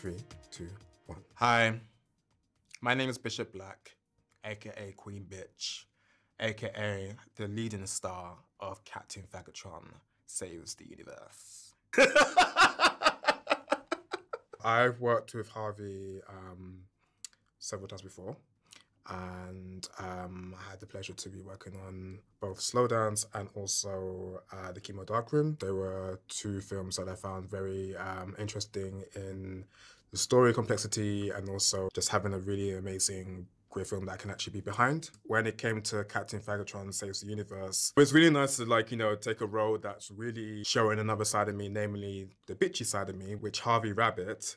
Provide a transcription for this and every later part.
Three, two, one. Hi, my name is Bishop Black, aka Queen Bitch, aka the leading star of Captain Faggotron Saves the Universe. I've worked with Harvey um, several times before, and um, I had the pleasure to be working on both Slow Dance and also uh, The Chemo Darkroom. They were two films that I found very um, interesting in the story complexity and also just having a really amazing queer film that I can actually be behind. When it came to Captain Faggotron Saves the Universe, it was really nice to like, you know, take a role that's really showing another side of me, namely the bitchy side of me, which Harvey Rabbit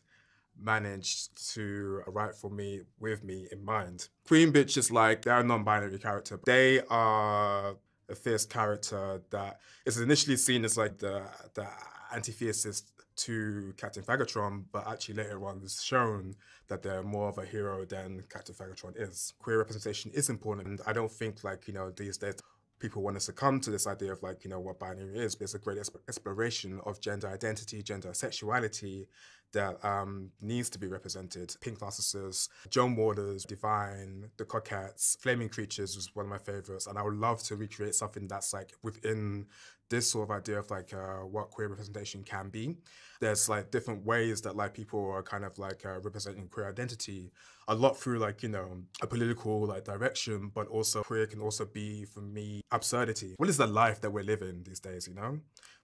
managed to write for me with me in mind. Queen Bitch is like they're a non-binary character. They are a fierce character that is initially seen as like the the antithesis to Captain Faggotron, but actually later on is shown that they're more of a hero than Captain Faggotron is. Queer representation is important, and I don't think like you know these days people want to succumb to this idea of like you know what binary is. There's a great exploration of gender identity, gender sexuality that um, needs to be represented. Pink Narcissus, John Waters, Divine, The Cockettes, Flaming Creatures was one of my favorites, and I would love to recreate something that's like within this sort of idea of like uh, what queer representation can be. There's like different ways that like people are kind of like uh, representing queer identity a lot through like you know a political like direction, but also queer can also be for me absurdity. What is the life that we're living these days? You know,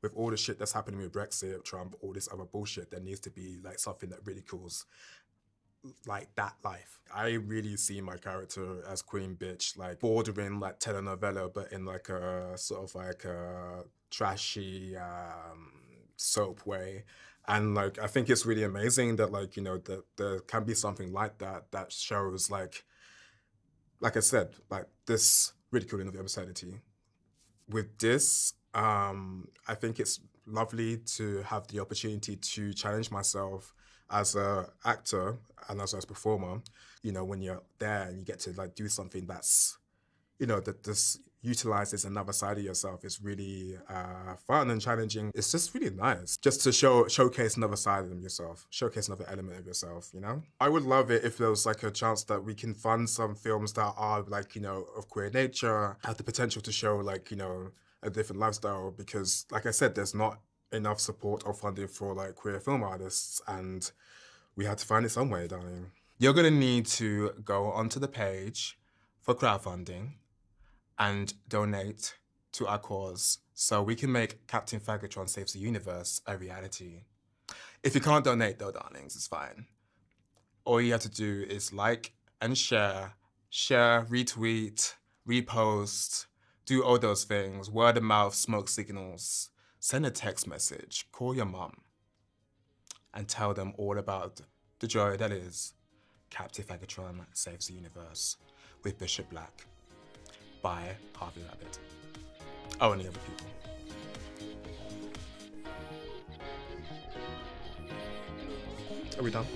with all the shit that's happening with Brexit, Trump, all this other bullshit, there needs to be like something that ridicules like that life. I really see my character as Queen Bitch, like bordering like telenovela, but in like a sort of like a trashy um, soap way. And like I think it's really amazing that like you know that there can be something like that that shows like, like I said, like this ridiculing of the absurdity. With this, um, I think it's lovely to have the opportunity to challenge myself as a actor and as a performer. You know, when you're there and you get to like do something that's, you know, that this utilizes another side of yourself is really uh, fun and challenging. It's just really nice just to show showcase another side of yourself, showcase another element of yourself. You know, I would love it if there was like a chance that we can fund some films that are like you know of queer nature, have the potential to show like you know a different lifestyle because, like I said, there's not enough support or funding for like queer film artists, and we had to find it somewhere, darling. You're gonna need to go onto the page for crowdfunding and donate to our cause so we can make Captain Faggotron Saves the Universe a reality. If you can't donate though, darlings, it's fine. All you have to do is like and share, share, retweet, repost, do all those things, word of mouth, smoke signals, send a text message, call your mom, and tell them all about the joy that is Captain Faggotron Saves the Universe with Bishop Black by Harvey Rabbit. Oh, and the other people. Are we done?